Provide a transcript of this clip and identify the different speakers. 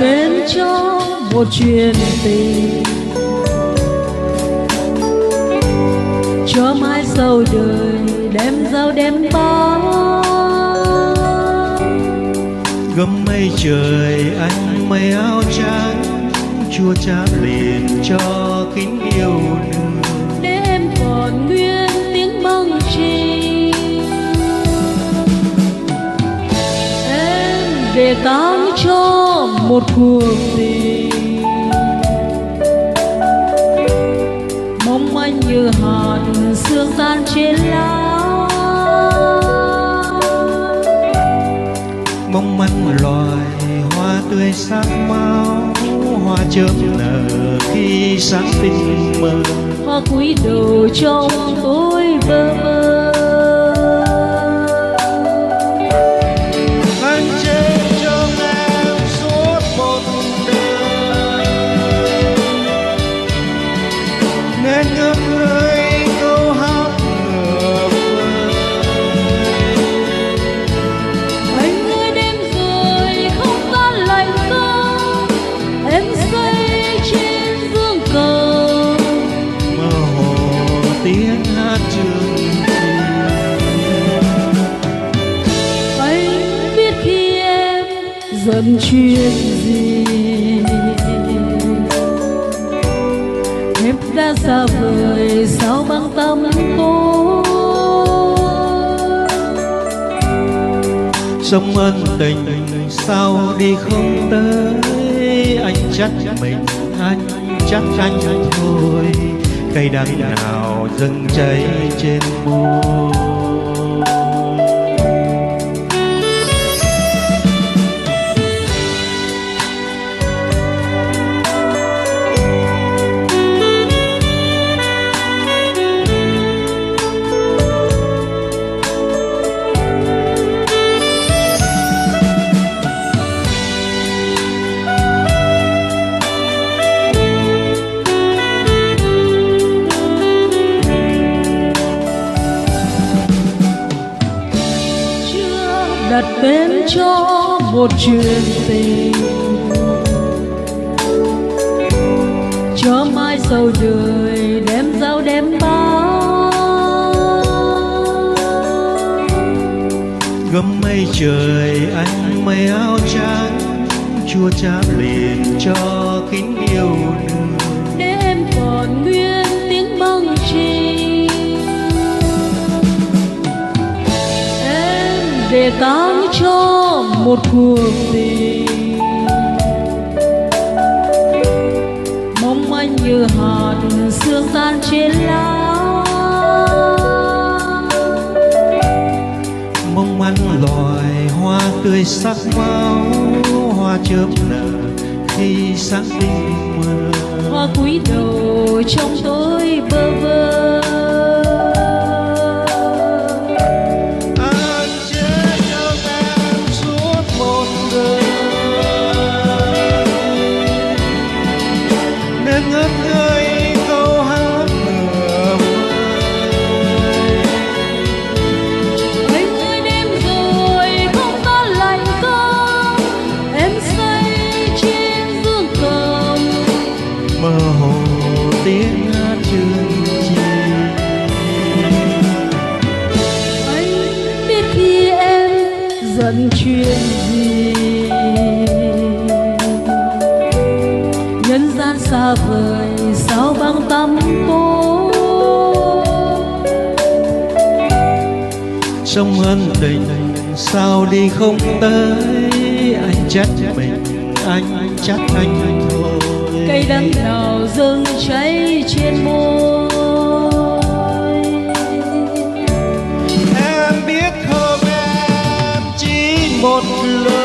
Speaker 1: tên cho một chuyện tình. Cho mãi sau đời đem giao đem bao
Speaker 2: gấm mây trời anh mây áo trắng chua chát liền cho kính yêu nương
Speaker 1: để em còn nguyên tiếng mong chi em để táng cho một cuộc tình. Mong manh như hạt sương tan trên lá.
Speaker 2: Mong manh loài hoa tươi sắc máu hoa chớp nở khi sáng tinh mơ.
Speaker 1: Hoa cúi đầu trong tối bơ vơ giận chuyện gì. Em đã xa vời sao băng tâm tôi?
Speaker 2: Sông ân tình sao đi không tới? Anh trách mình, anh trách anh thôi. Cây đắng nào dâng cháy trên môi.
Speaker 1: Tên cho một chuyện tình. Cho mai sau đời đem giao đem bao
Speaker 2: gấm mây trời anh mây áo trắng chua chát liền cho kính yêu nương
Speaker 1: để em còn để táng cho một cuộc tình. Mong manh như hạt sương tan trên lá.
Speaker 2: Mong manh loài hoa tươi sắc máu hoa chớp nở khi sáng tinh mơ
Speaker 1: hoa cúi đầu trong chuyện gì? Nhân gian xa vời sao băng tâm tôi
Speaker 2: sông ân tình sao đi không tới? Anh trách mình anh trách anh thôi.
Speaker 1: Cây đắng nào dâng cháy trên môi
Speaker 2: một lời